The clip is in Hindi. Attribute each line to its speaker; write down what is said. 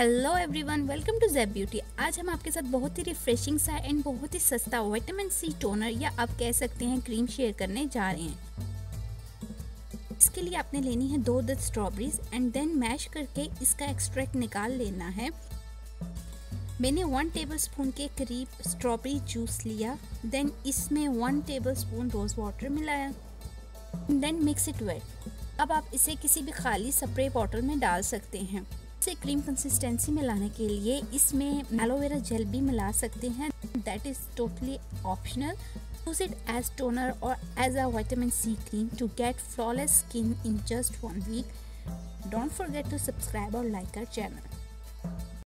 Speaker 1: Hello everyone welcome to Zeb beauty आज हम आपके साथ बहुत ही रिफ्रेशिंग सा एंड बहुत ही सस्ता विटामिन सी टोनर या आप कह सकते हैं क्रीम शेयर करने जा रहे हैं। इसके लिए आपने लेनी है दो दस स्ट्रॉबेरीज एंड देन मैश करके इसका एक्सट्रैक्ट निकाल लेना है। मैंने वन टेबल स्पून के करीब स्ट्रॉबेरी जूस लिया देन इसमें one tablespoon rose water मिलाया देन मिक्स इट वेट अब आप इसे किसी भी खाली स्प्रे बॉटल में डाल सकते हैं। इसे क्रीम कंसिस्टेंसी में लाने के लिए इसमें एलोवेरा जेल भी मिला सकते हैं। That is totally optional use it as toner और as a vitamin C cream to get flawless skin in just one week don't forget to subscribe और लाइक आवर चैनल